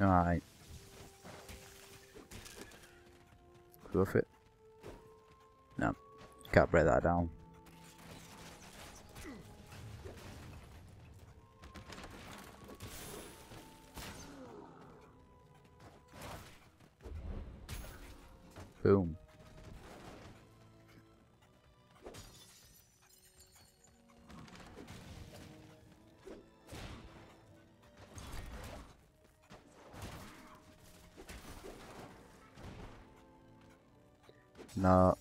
Alright. Hoof it. No. Can't break that down. Boom. No,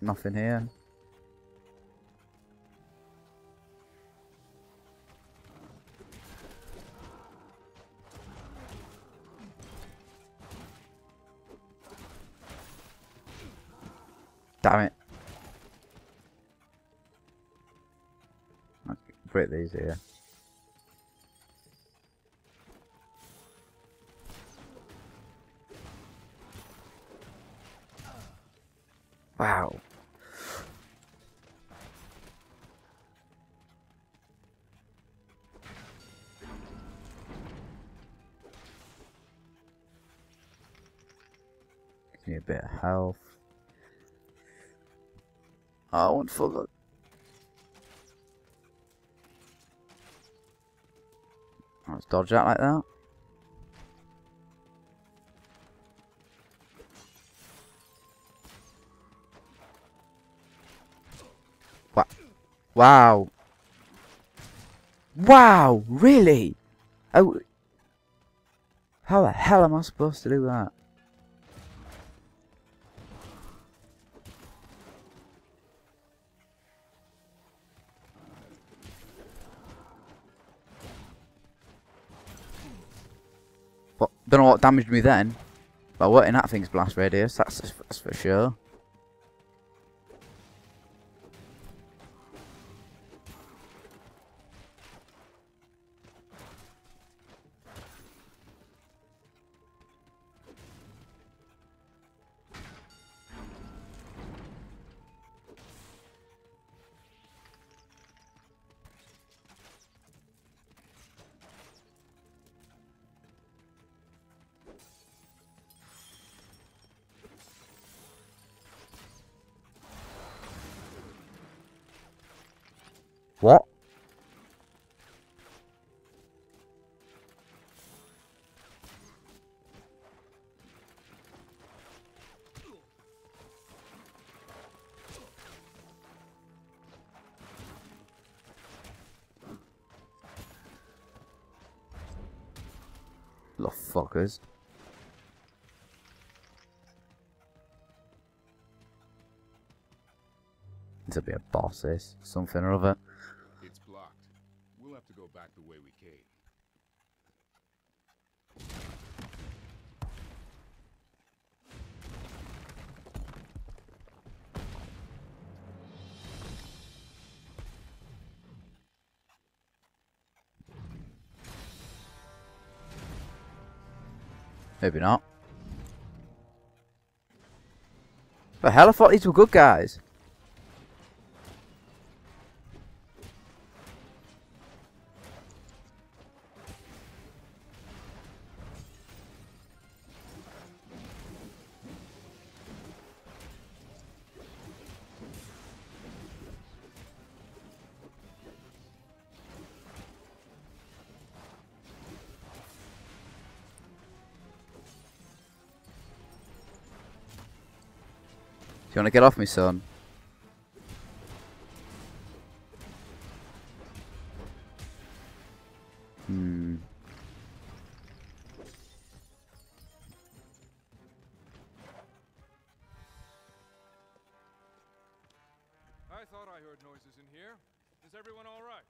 nothing here. Damn it. I'll break these here. A bit of health. Oh, I want full. Let's dodge that like that. Wow. Wow. Wow, really? Oh, how the hell am I supposed to do that? Know what damaged me then. But what in that thing's blast radius, that's, that's for sure. What? Little fuckers. To be a boss, this something or other. Maybe not. The hell, I thought these were good guys. Do you want to get off me, son? Hmm. I thought I heard noises in here. Is everyone all right?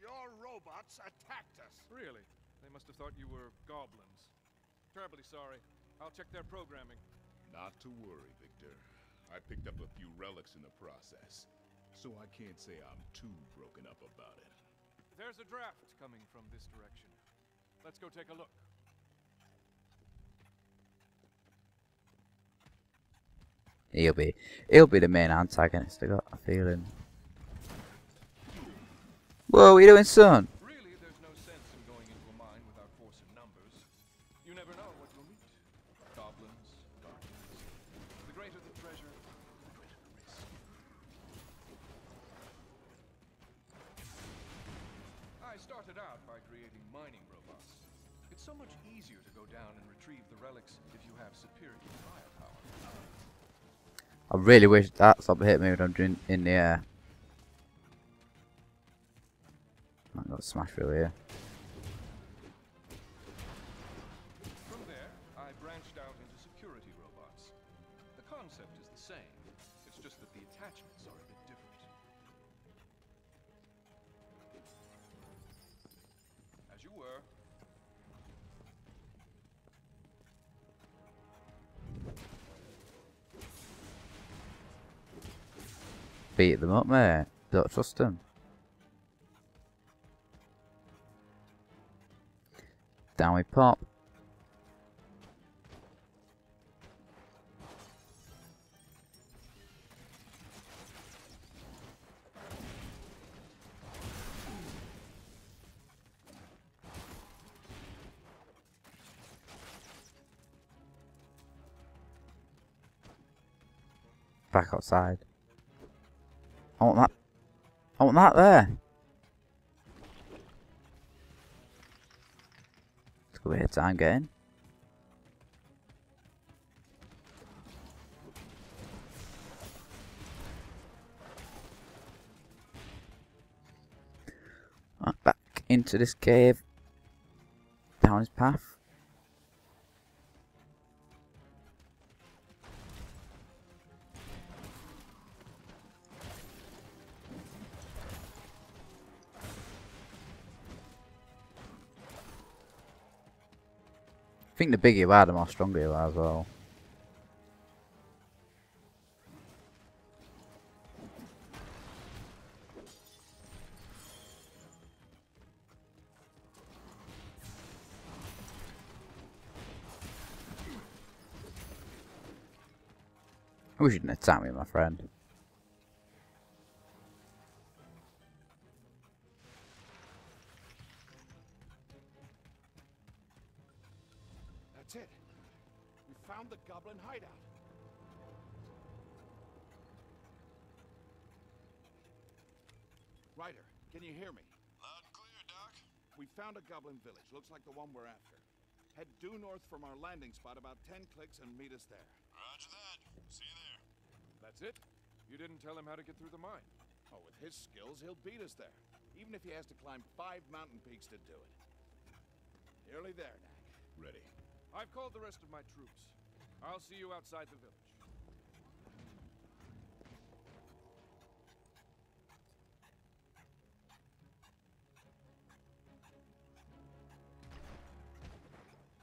Your robots attacked us. Really? They must have thought you were goblins. Terribly sorry. I'll check their programming. Not to worry, Viktor. I picked up a few relics in the process, so I can't say I'm too broken up about it. There's a draft coming from this direction. Let's go take a look. He'll be, he'll be the main antagonist. I got a feeling. Whoa, what are you doing, son? Really, there's no sense in going into a mine without force in numbers. You never started out by creating mining robots. It's so much easier to go down and retrieve the relics if you have superior firepower. I really wish that stop hit me when I'm doing in the air. I got smashed through here. From there, I branched out into security robots. The concept is the same. It's just that the attachments are a bit different. Were, Beat them up, mate. Don't trust them. Down we pop. Back outside. I want that. I want that there. Let's go here, time getting. Right, back into this cave. Down his path. I think the bigger you are, the more stronger you are as well. I wish you didn't attack me, my friend. That's it. We found the goblin hideout. Ryder, can you hear me? Loud and clear, Doc. We found a goblin village. Looks like the one we're after. Head due north from our landing spot about 10 clicks and meet us there. Roger that. See you there. that's it? You didn't tell him how to get through the mine. Oh, with his skills, he'll beat us there. Even if he has to climb five mountain peaks to do it. Nearly there, Knack. Ready. I've called the rest of my troops. I'll see you outside the village.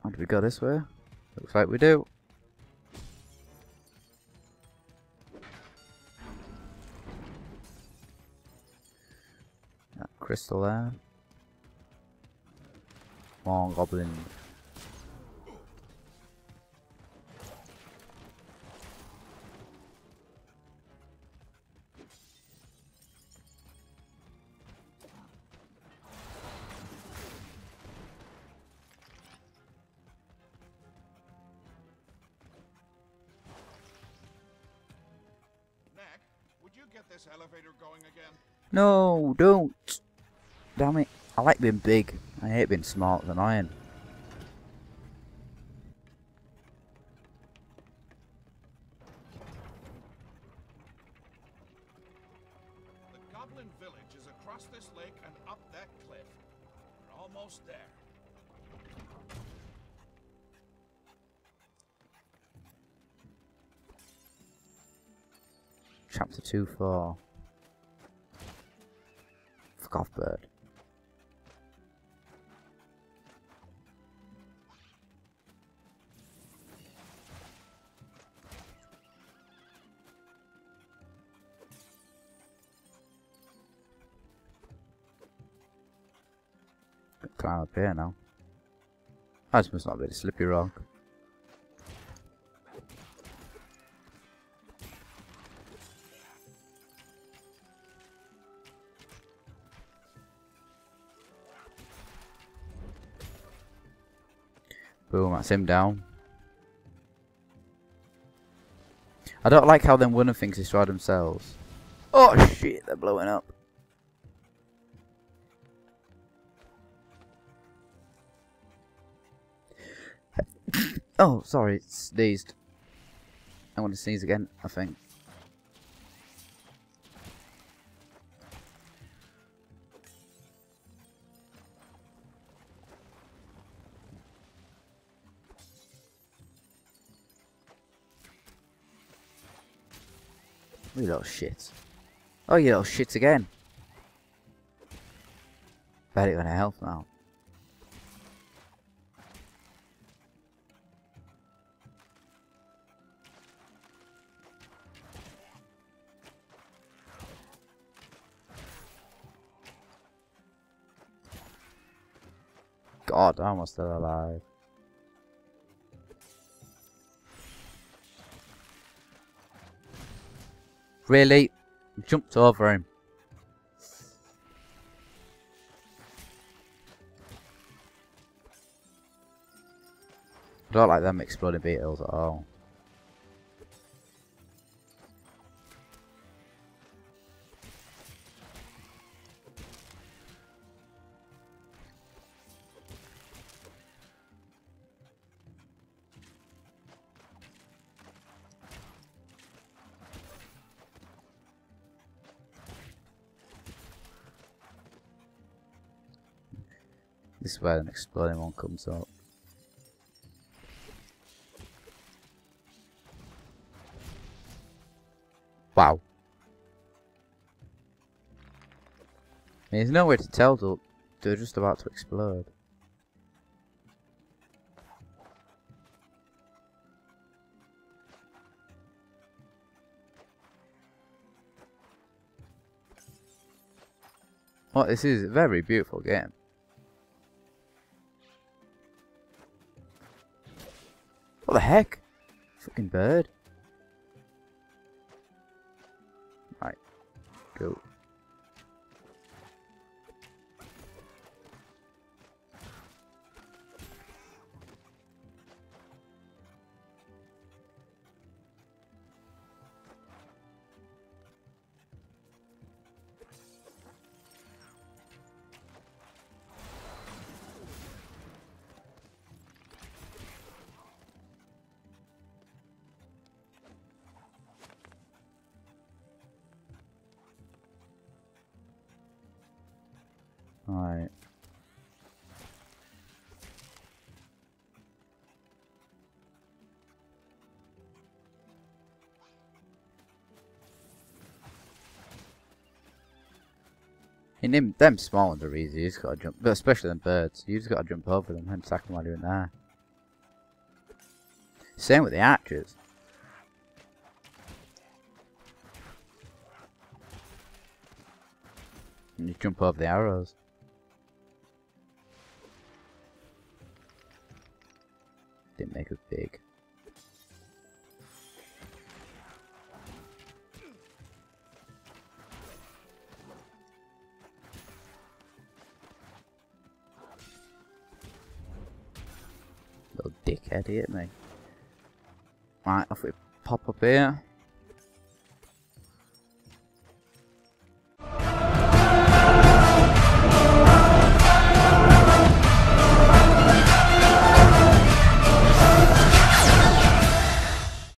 How do we go this way? Looks like we do. That crystal there. More goblins. Get this elevator going again? No, don't! Damn it. I like being big. I hate being small. It's iron. The goblin village is across this lake and up that cliff. We're almost there. Chapter 2 for... Fuck off, bird. Climb up here now. Oh, this must not be the slippery rock. That's him down. I don't like how them winner thinks destroy themselves. Oh shit, they're blowing up. oh, sorry, sneezed. I want to sneeze again, I think. You little shit. Oh, you little shit again. Bet it gonna help now. God, I'm almost still alive. Really? Jumped over him. I don't like them exploding beetles at all. This is where an exploding one comes up. Wow. There's no way to tell though. They're just about to explode. Well, this is a very beautiful game. What the heck? Fucking bird. Right. Go. In them, them small ones are easy, you just gotta jump, but especially them birds, you just gotta jump over them and attack them while you're in there. Same with the archers. And you jump over the arrows. Didn't make it big. Little dickhead, he hit me. Right, off we pop up here.